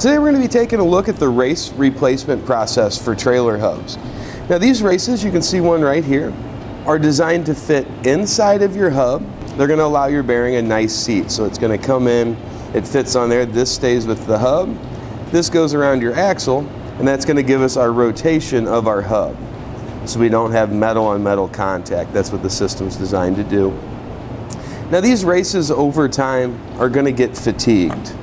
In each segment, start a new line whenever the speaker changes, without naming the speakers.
Today we're going to be taking a look at the race replacement process for trailer hubs. Now these races, you can see one right here, are designed to fit inside of your hub. They're going to allow your bearing a nice seat. So it's going to come in, it fits on there, this stays with the hub, this goes around your axle, and that's going to give us our rotation of our hub. So we don't have metal on metal contact. That's what the system's designed to do. Now these races over time are going to get fatigued.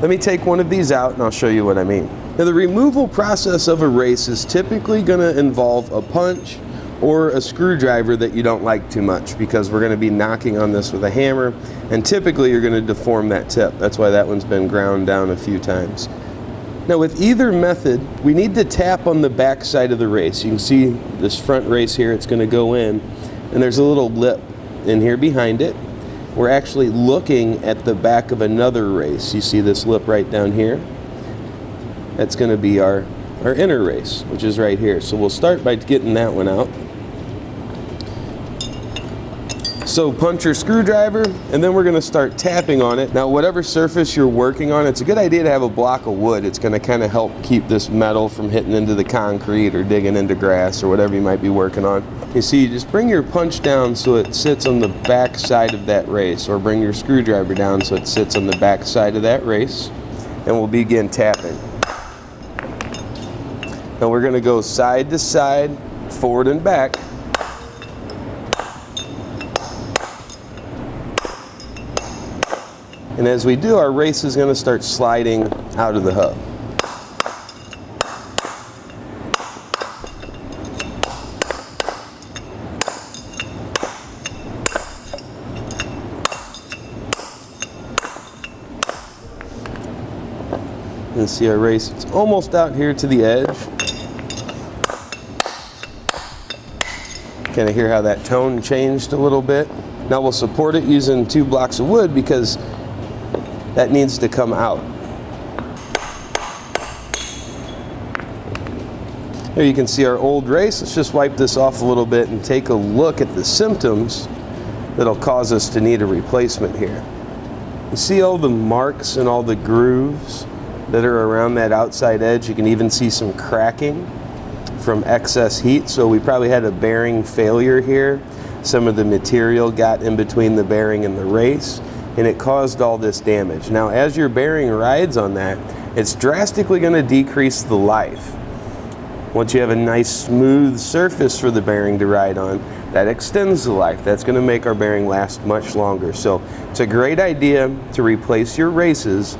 Let me take one of these out and I'll show you what I mean. Now the removal process of a race is typically going to involve a punch or a screwdriver that you don't like too much because we're going to be knocking on this with a hammer and typically you're going to deform that tip. That's why that one's been ground down a few times. Now with either method, we need to tap on the back side of the race. You can see this front race here, it's going to go in and there's a little lip in here behind it we're actually looking at the back of another race. You see this lip right down here? That's going to be our, our inner race, which is right here. So we'll start by getting that one out. So punch your screwdriver, and then we're going to start tapping on it. Now, whatever surface you're working on, it's a good idea to have a block of wood. It's going to kind of help keep this metal from hitting into the concrete or digging into grass or whatever you might be working on. You see, you just bring your punch down so it sits on the back side of that race, or bring your screwdriver down so it sits on the back side of that race, and we'll begin tapping. Now we're going to go side to side, forward and back. And as we do, our race is going to start sliding out of the hub. And see our race, it's almost out here to the edge. Kind of hear how that tone changed a little bit. Now we'll support it using two blocks of wood because that needs to come out. Here you can see our old race. Let's just wipe this off a little bit and take a look at the symptoms that'll cause us to need a replacement here. You see all the marks and all the grooves that are around that outside edge. You can even see some cracking from excess heat. So we probably had a bearing failure here. Some of the material got in between the bearing and the race and it caused all this damage. Now, as your bearing rides on that, it's drastically going to decrease the life. Once you have a nice smooth surface for the bearing to ride on, that extends the life. That's going to make our bearing last much longer. So it's a great idea to replace your races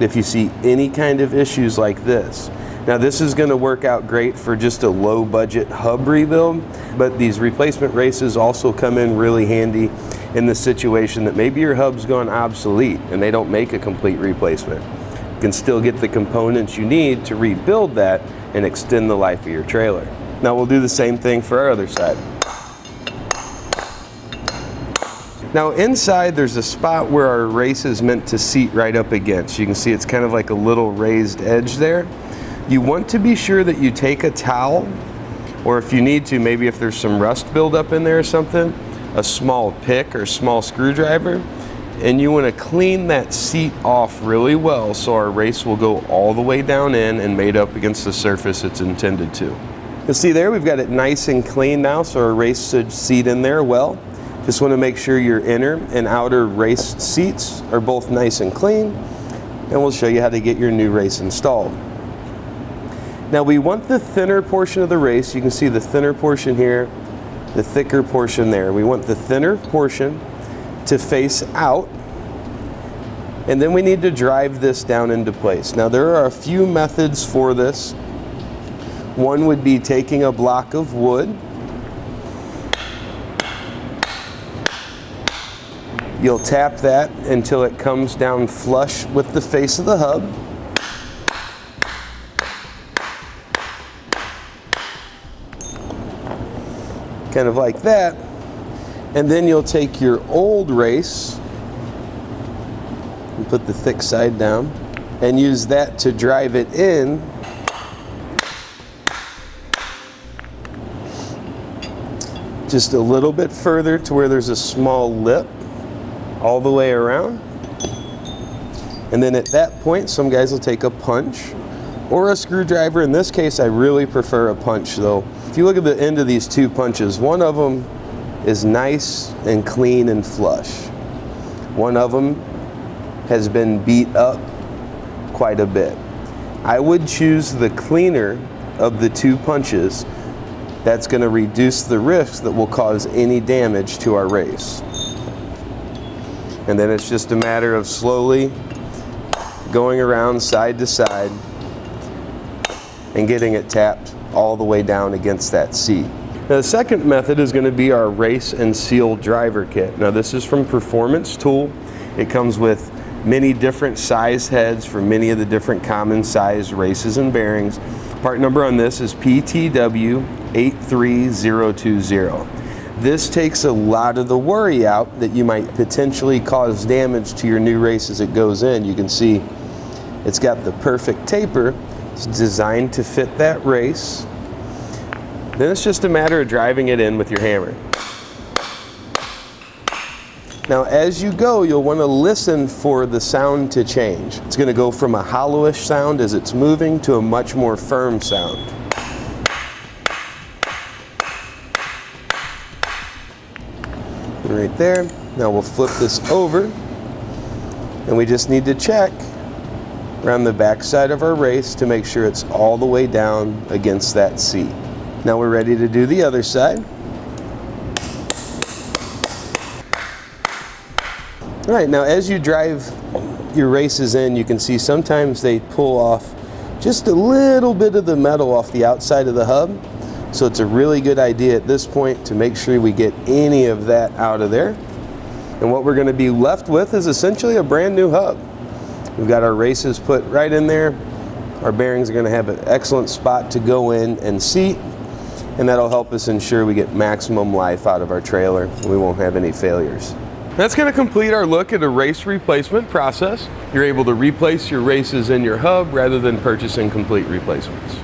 if you see any kind of issues like this. Now this is going to work out great for just a low budget hub rebuild, but these replacement races also come in really handy in the situation that maybe your hub's gone obsolete and they don't make a complete replacement. You can still get the components you need to rebuild that and extend the life of your trailer. Now we'll do the same thing for our other side. Now inside there's a spot where our race is meant to seat right up against. You can see it's kind of like a little raised edge there. You want to be sure that you take a towel or if you need to, maybe if there's some rust buildup in there or something, a small pick or small screwdriver and you want to clean that seat off really well so our race will go all the way down in and made up against the surface it's intended to. You'll see there we've got it nice and clean now so our race seat in there well. Just want to make sure your inner and outer race seats are both nice and clean and we'll show you how to get your new race installed. Now we want the thinner portion of the race, you can see the thinner portion here the thicker portion there. We want the thinner portion to face out and then we need to drive this down into place. Now there are a few methods for this. One would be taking a block of wood. You'll tap that until it comes down flush with the face of the hub. Kind of like that. And then you'll take your old race and put the thick side down and use that to drive it in just a little bit further to where there's a small lip all the way around. And then at that point, some guys will take a punch or a screwdriver. In this case, I really prefer a punch though. If you look at the end of these two punches, one of them is nice and clean and flush. One of them has been beat up quite a bit. I would choose the cleaner of the two punches that's going to reduce the risk that will cause any damage to our race. And then it's just a matter of slowly going around side to side and getting it tapped all the way down against that seat. Now the second method is going to be our race and seal driver kit. Now this is from Performance Tool. It comes with many different size heads for many of the different common size races and bearings. Part number on this is PTW 83020. This takes a lot of the worry out that you might potentially cause damage to your new race as it goes in. You can see it's got the perfect taper. It's designed to fit that race. Then it's just a matter of driving it in with your hammer. Now as you go, you'll want to listen for the sound to change. It's going to go from a hollowish sound as it's moving to a much more firm sound. Right there. Now we'll flip this over and we just need to check around the back side of our race to make sure it's all the way down against that seat. Now we're ready to do the other side. All right, now as you drive your races in, you can see sometimes they pull off just a little bit of the metal off the outside of the hub. So it's a really good idea at this point to make sure we get any of that out of there. And what we're gonna be left with is essentially a brand new hub. We've got our races put right in there. Our bearings are gonna have an excellent spot to go in and seat and that'll help us ensure we get maximum life out of our trailer we won't have any failures. That's going to complete our look at a race replacement process. You're able to replace your races in your hub rather than purchasing complete replacements.